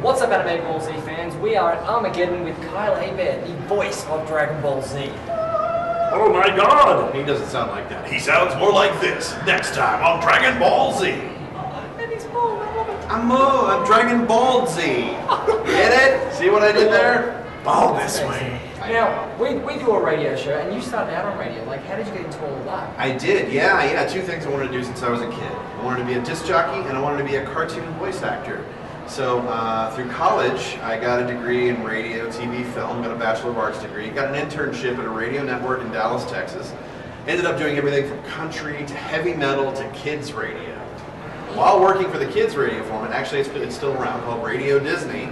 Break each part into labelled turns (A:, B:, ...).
A: What's up, Anime Ball Z fans? We are at Armageddon with Kyle Hebert, the voice of Dragon Ball Z.
B: Oh my god!
C: He doesn't sound like that.
B: He sounds more like this next time on Dragon Ball Z.
A: And he's bald, I love it.
C: I'm Mo, I'm Dragon Ball Z. Get it? See what I did there?
B: Ball this way.
A: Now, we, we do a radio show, and you started out on radio. Like, how did you get into all of that?
C: I did, yeah, yeah. Two things I wanted to do since I was a kid. I wanted to be a disc jockey and I wanted to be a cartoon voice actor. So uh, through college, I got a degree in radio, TV, film, got a Bachelor of Arts degree, got an internship at a radio network in Dallas, Texas. Ended up doing everything from country to heavy metal to kids radio. While working for the kids radio format, actually it's, it's still around, called Radio Disney.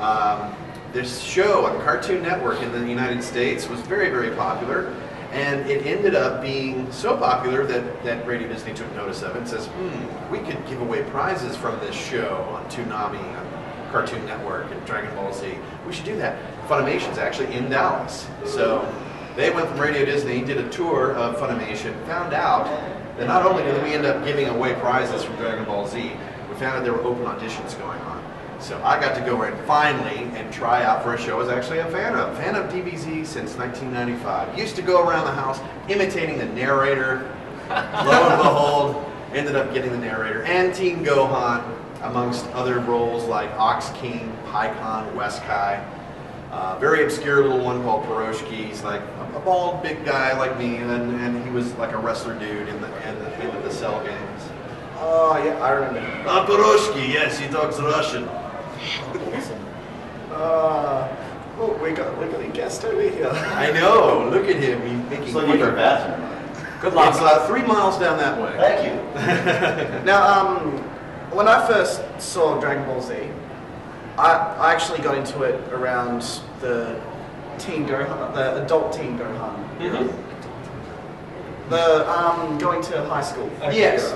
C: Um, this show on Cartoon Network in the United States was very, very popular. And it ended up being so popular that, that Radio Disney took notice of it and says, hmm, we could give away prizes from this show on Toonami, on Cartoon Network, and Dragon Ball Z. We should do that. Funimation's actually in Dallas. So they went from Radio Disney, did a tour of Funimation, found out that not only did we end up giving away prizes from Dragon Ball Z, we found out there were open auditions going on. So I got to go in finally and try out for a show I was actually a fan of. Fan of DBZ since 1995. Used to go around the house imitating the narrator. Lo and behold, ended up getting the narrator and Teen Gohan, amongst other roles like Ox King, Pikkon, Weskai. Uh, very obscure little one called Piroshki. He's like a, a bald, big guy like me, and, and he was like a wrestler dude in the in the, in the Cell games.
D: Oh, yeah, I remember.
B: Ah, Piroshki, yes, he talks Russian.
A: Awesome.
D: Uh, oh, we got, we got a guest over here.
C: I know. Look at him. He's making.
E: Just looking for a bathroom.
A: Good luck.
C: It's uh, three miles down that way.
E: Thank you.
D: Now, um, when I first saw Dragon Ball Z, I, I actually got into it around the Teen Gohan, the adult Teen Gohan.
C: Mhm.
D: The um, going to high school.
C: Yes.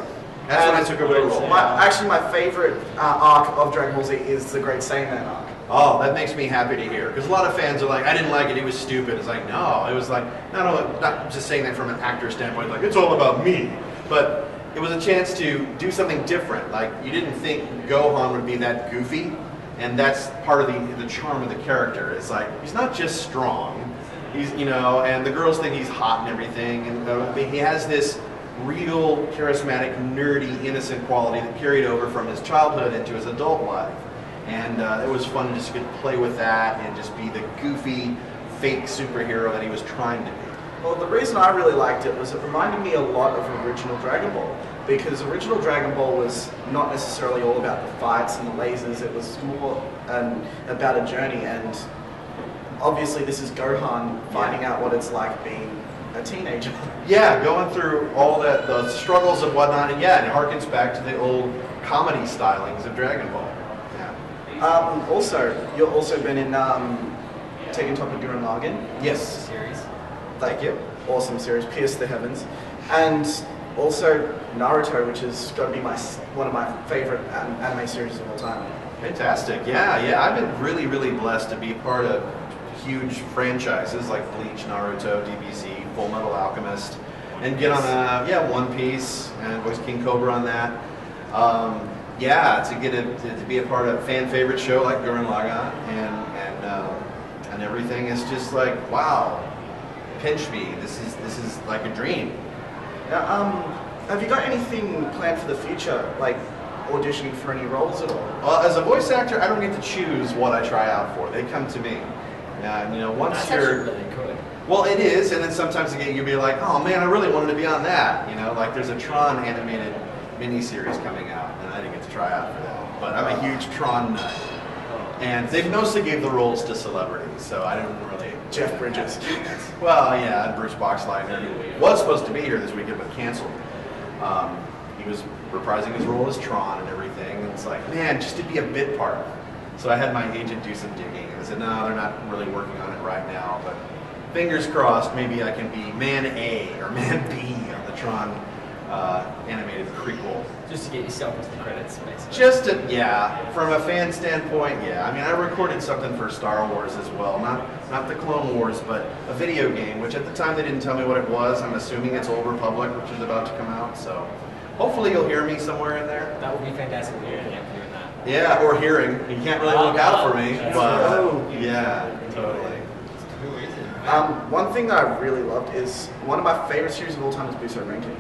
C: That's when I took over the role.
D: My, actually, my favorite uh, arc of Dragon Ball Z is the Great Saiyaman arc.
C: Oh, that makes me happy to hear. Because a lot of fans are like, I didn't like it, it was stupid. It's like, no, it was like, not, only, not just saying that from an actor standpoint, like, it's all about me. But it was a chance to do something different. Like, you didn't think Gohan would be that goofy. And that's part of the, the charm of the character. It's like, he's not just strong. He's, you know, and the girls think he's hot and everything. And uh, he has this real, charismatic, nerdy, innocent quality that carried over from his childhood into his adult life. And uh, it was fun to just get to play with that and just be the goofy, fake superhero that he was trying to be.
D: Well, the reason I really liked it was it reminded me a lot of original Dragon Ball. Because original Dragon Ball was not necessarily all about the fights and the lasers, it was more um, about a journey. And obviously, this is Gohan finding out what it's like being a teenager.
C: Yeah, going through all that, the struggles and whatnot, and yeah, it harkens back to the old comedy stylings of Dragon Ball. Yeah.
D: Um, also, you've also been in um, Tengen Toppa Gurren Lagann.
C: Yes.
A: Series.
D: Thank you. Awesome series, Pierce the Heavens. And also Naruto, which has got to be my one of my favorite anime series of all time.
C: Fantastic. Yeah, yeah. I've been really, really blessed to be part of huge franchises like Bleach, Naruto, DBZ, Full Metal Alchemist, and get on a yeah One Piece and voice King Cobra on that. Um, yeah, to get a, to, to be a part of a fan favorite show like Gurren Lagann and and um, and everything is just like wow, pinch me. This is this is like a dream.
D: Now, um, have you got anything planned for the future, like auditioning for any roles at all?
C: Well, as a voice actor, I don't get to choose what I try out for. They come to me. And you know, once
A: That's
C: you're
A: really good.
C: Well, it is, and then sometimes again you'll be like, oh man, I really wanted to be on that. You know, like there's a Tron animated miniseries coming out, and I didn't get to try out for that. But I'm a huge Tron nut, and they mostly gave the roles to celebrities, so I didn't really.
D: Jeff Bridges.
C: Well, yeah, and Bruce Boxleitner who was supposed to be here this weekend but canceled. Um, he was reprising his role as Tron and everything, and it's like, man, just to be a bit part. So I had my agent do some digging, and I said, no, they're not really working on it right now, but fingers crossed, maybe I can be Man A or Man B on the Tron uh, animated prequel.
A: Just to get yourself into the credits, basically.
C: Just to, yeah, from a fan standpoint, yeah. I mean, I recorded something for Star Wars as well, not not the Clone Wars, but a video game, which at the time they didn't tell me what it was. I'm assuming it's Old Republic, which is about to come out. So hopefully you'll hear me somewhere in there.
A: That would be fantastic. Yeah, yeah, doing that.
C: Yeah, or hearing. You can't really look out for me, but yeah, totally.
A: Who is it?
D: Um, one thing that I really loved is one of my favorite series of all time is Buso Renkin,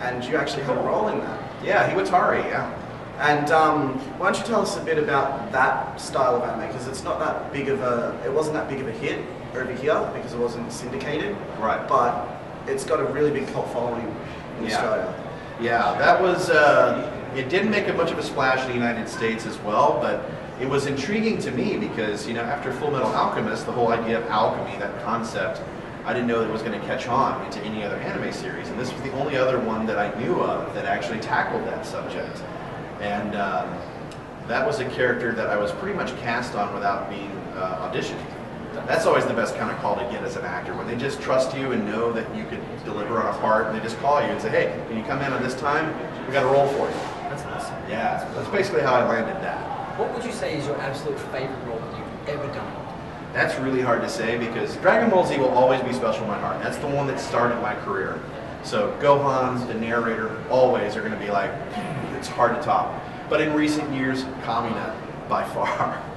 D: and you actually had a role in that.
C: Yeah, Hiwatari. Yeah.
D: And um, why don't you tell us a bit about that style of anime? Because it's not that big of a, it wasn't that big of a hit over here because it wasn't syndicated.
C: Right.
D: But it's got a really big cult following in
C: Yeah.
D: Australia.
C: Yeah, that was. Uh, it didn't make a much of a splash in the United States as well, but it was intriguing to me because you know after Full Metal Alchemist, the whole idea of alchemy, that concept, I didn't know that it was going to catch on into any other anime series, and this was the only other one that I knew of that actually tackled that subject, and um, that was a character that I was pretty much cast on without being uh, auditioned. That's always the best kind of call to get as an actor when they just trust you and know that you could deliver on a part, and they just call you and say, "Hey, can you come in on this time? We got a role for you." Yeah, that's basically how I landed that.
A: What would you say is your absolute favorite role that you've ever done?
C: That's really hard to say because Dragon Ball Z will always be special in my heart. That's the one that started my career. So Gohan, the narrator, always are going to be like, it's hard to top. But in recent years, Kamina, by far.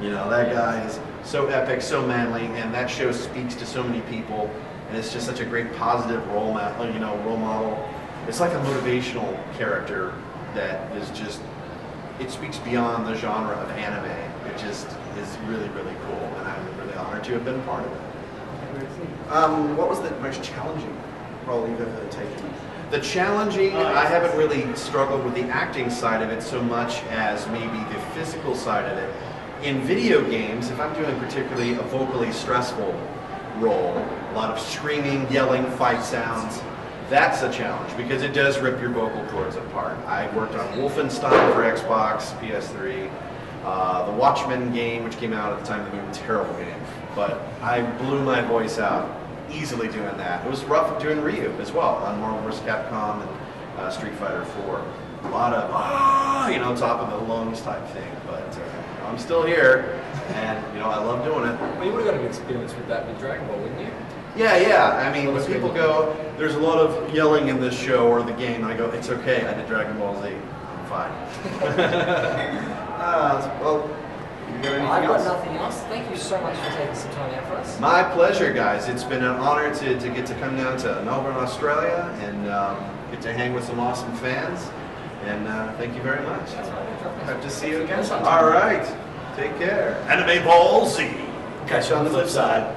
C: You know, that guy is so epic, so manly, and that show speaks to so many people. And it's just such a great positive role model, you know, role model. It's like a motivational character that is just it speaks beyond the genre of anime. It just is really, really cool, and I'm really honored to have been a part of it.
D: Um, what was the most challenging role you've ever taken?
C: The challenging, I haven't really struggled with the acting side of it so much as maybe the physical side of it. In video games, if I'm doing particularly a vocally stressful role, a lot of screaming, yelling, fight sounds, that's a challenge because it does rip your vocal cords apart. I worked on Wolfenstein for Xbox, PS3, uh, the Watchmen game, which came out at the time of the movie, terrible game, but I blew my voice out easily doing that. It was rough doing Ryu as well on Marvel vs. Capcom and uh, Street Fighter 4. A lot of ah, you know, top of the lungs type thing, but uh, I'm still here, and you know, I love doing it.
A: Well, you would have got a good experience with that with Dragon Ball, wouldn't you?
C: Yeah, yeah. I mean, when people go, there's a lot of yelling in this show or the game, and I go, it's okay. I did Dragon Ball Z. I'm fine.
D: Uh, well, you got anything
A: I've got
D: else?
A: nothing else. Thank you so much for taking some time out for us.
C: My pleasure, guys. It's been an honor to, to get to come down to Melbourne, Australia, and um, get to hang with some awesome fans. And uh, thank you very much.
D: Hope to see you again
A: That's.
C: All right. Take care.
B: Anime Ball Z.
D: Catch you on the flip side.